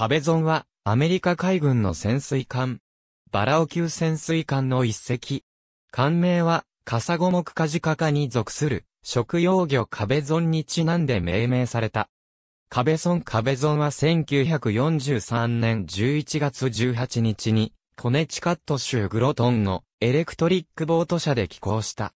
壁ゾンは、アメリカ海軍の潜水艦、バラオ級潜水艦の一隻。艦名は、カサゴモクカジカ科に属する、食用魚壁ゾンにちなんで命名された。壁村壁ゾンは1943年11月18日に、コネチカット州グロトンのエレクトリックボート車で寄港した。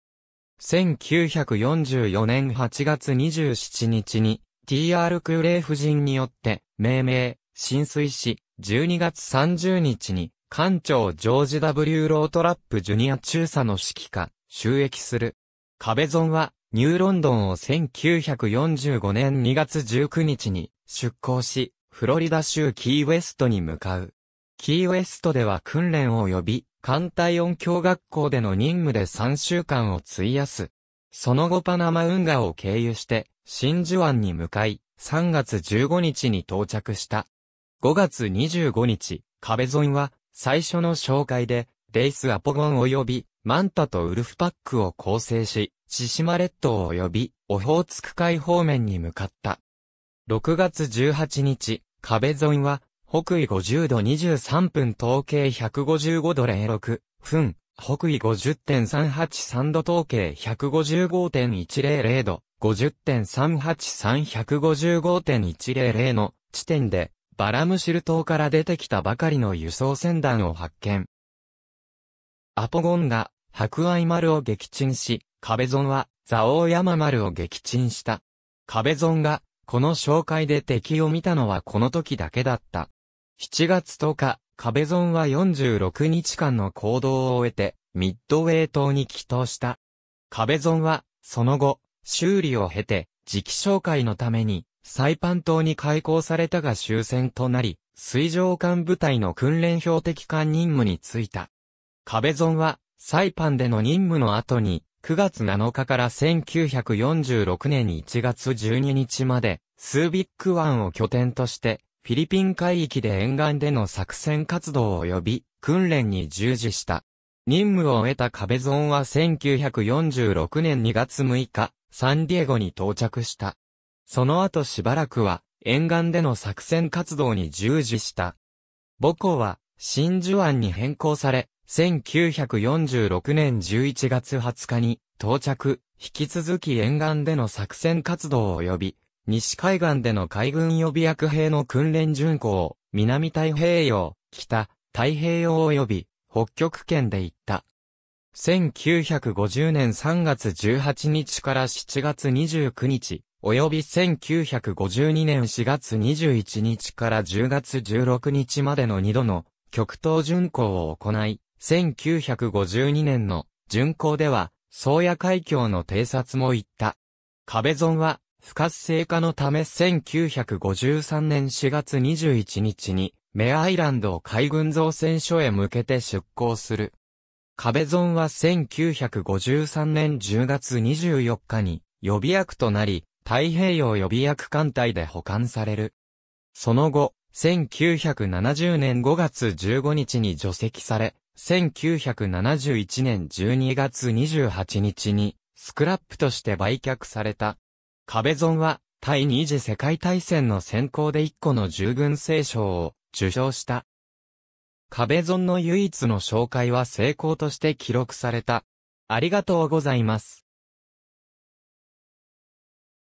1944年8月27日に TR クーレー夫人によって命名、浸水し、12月30日に艦長ジョージ W. ロートラップジュニア中佐の指揮下、収益する。壁ゾンはニューロンドンを1945年2月19日に出港し、フロリダ州キーウェストに向かう。キーウェストでは訓練を呼び、艦隊音響学校での任務で3週間を費やす。その後パナマ運河を経由して、真珠湾に向かい、3月15日に到着した。5月25日、壁ゾンは、最初の紹介で、レイスアポゴン及び、マンタとウルフパックを構成し、千島列島及び、オホーツク海方面に向かった。6月18日、壁ゾンは、北緯50度23分統計155度06分、北緯50.383度統計155.100度、50.383-155.100の地点で、バラムシル島から出てきたばかりの輸送船団を発見。アポゴンが、白愛丸を撃沈し、壁ゾンは、ザオーヤマ丸を撃沈した。壁ゾンが、この紹介で敵を見たのはこの時だけだった。7月10日、壁ゾンは46日間の行動を終えて、ミッドウェイ島に帰島した。壁ゾンは、その後、修理を経て、時期紹介のために、サイパン島に開港されたが終戦となり、水上艦部隊の訓練標的艦任務に就いた。壁ゾンは、サイパンでの任務の後に、9月7日から1946年1月12日まで、スービック湾を拠点として、フィリピン海域で沿岸での作戦活動及び訓練に従事した。任務を終えた壁ゾンは1946年2月6日、サンディエゴに到着した。その後しばらくは沿岸での作戦活動に従事した。母校は真珠湾に変更され、1946年11月20日に到着、引き続き沿岸での作戦活動及び西海岸での海軍予備役兵の訓練巡航、南太平洋、北、太平洋及び北極圏で行った。1950年3月18日から7月29日、及び1952年4月21日から10月16日までの2度の極東巡航を行い、1952年の巡航では、宗谷海峡の偵察も行った。壁ゾンは不活性化のため1953年4月21日に、メアイランド海軍造船所へ向けて出港する。壁ゾンは1953年10月24日に予備役となり、太平洋予備役艦隊で保管される。その後、1970年5月15日に除籍され、1971年12月28日にスクラップとして売却された。壁ゾンは、対二次世界大戦の先行で一個の従軍聖賞を受賞した。壁ゾンの唯一の紹介は成功として記録された。ありがとうございます。